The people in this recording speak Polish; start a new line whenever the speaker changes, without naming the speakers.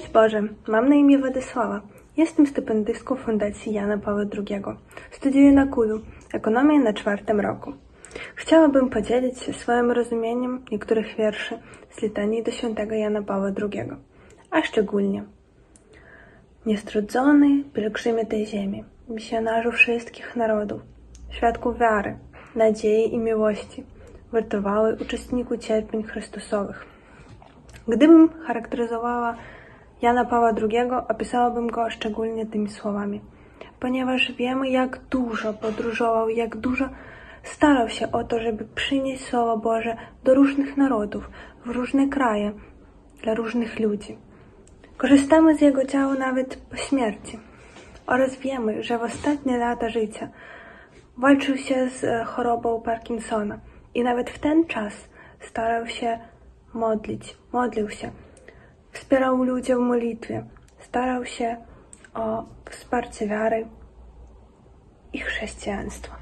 Boże, mam na imię Władysława. Jestem stypendystką Fundacji Jana Pawła II. Studiuję na KULU, ekonomię na czwartym roku. Chciałabym podzielić się swoim rozumieniem niektórych wierszy z litanii do świętego Jana Pawła II, a szczególnie Niestrudzony pielgrzymie tej ziemi, misjonarzu wszystkich narodów, świadków wiary, nadziei i miłości, wytrwały uczestniku cierpień Chrystusowych. Gdybym charakteryzowała Jana Pawła II, opisałabym go szczególnie tymi słowami, ponieważ wiemy, jak dużo podróżował, jak dużo starał się o to, żeby przynieść Słowo Boże do różnych narodów, w różne kraje, dla różnych ludzi. Korzystamy z jego dzieła nawet po śmierci. Oraz wiemy, że w ostatnie lata życia walczył się z chorobą Parkinsona i nawet w ten czas starał się modlić, modlił się, wspierał ludzi w modlitwie, starał się o wsparcie wiary i chrześcijaństwa.